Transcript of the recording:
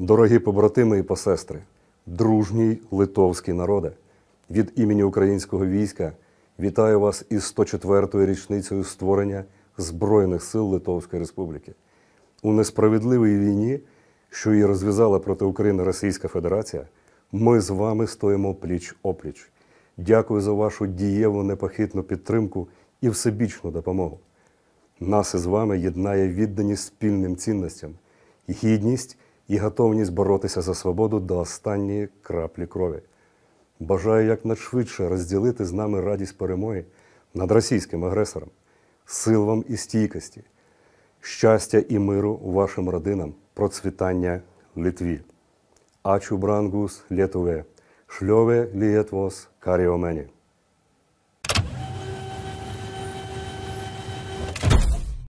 Дорогі побратими і посестри, дружній литовський народе, від імені українського війська вітаю вас із 104-ю річницею створення Збройних сил Литовської Республіки. У несправедливій війні, що її розв'язала проти України Російська Федерація, ми з вами стоїмо пліч опліч. Дякую за вашу дієву непохитну підтримку і всебічну допомогу. Нас із вами єднає відданість спільним цінностям, гідність і готовність боротися за свободу до останньої краплі крові. Бажаю якнайшвидше розділити з нами радість перемоги над російським агресором, сил вам і стійкості, щастя і миру вашим родинам, процвітання Литві. Ачу брангус Лєтуве, шльове лієтвос каріомені.